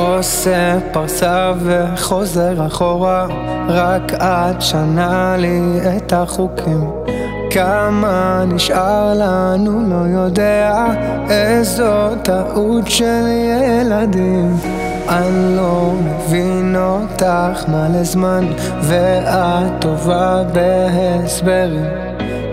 עושה פרסה וחוזר אחורה רק את שנה לי את החוקים. כמה נשאר לנו לא יודע איזו טעות של ילדים. אני לא מבין אותך מלא זמן ואת טובה בהסברים.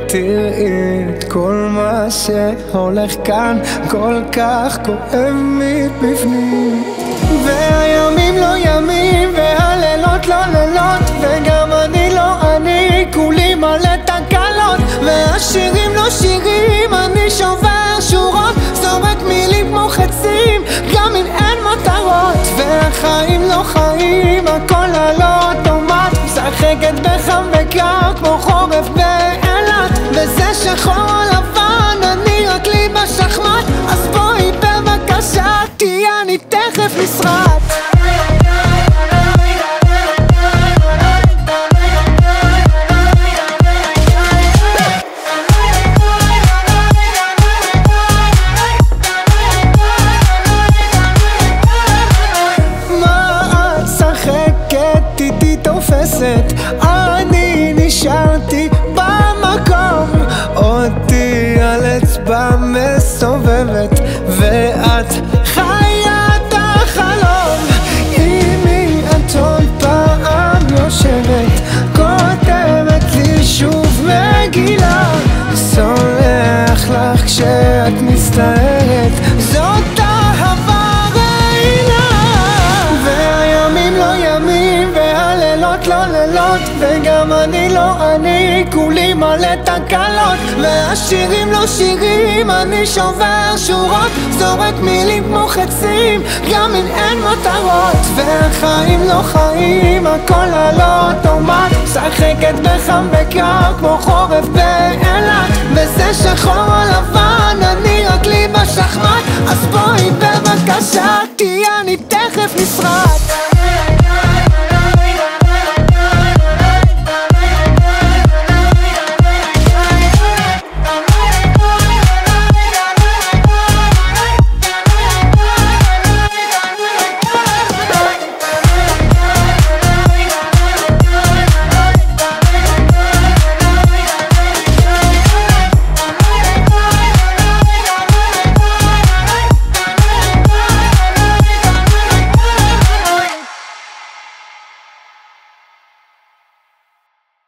תראי את כל מה שהולך כאן כל כך כואב מבפנים והימים לא ימים והלילות לא לילות וגם אני לא אני כולי מלא תקלות והשירים לא שירים אני שובר שורות זורק מילים כמו חצים גם אם אין מטרות והחיים לא חיים הכל על אני תכף נסרט תופסת כשאת מסתערת. זאת אהבה רעילה. והימים לא ימים והלילות לא לילות וגם אני לא אני כולי מלא תקלות. והשירים לא שירים אני שובר שורות. זורק מילים כמו חצים גם אם אין מטרות והחיים לא חיים הכל על אוטומט. משחקת בחם וקר כמו חורף באילת. וזה שחור או עצרתי, אני תכף נשרט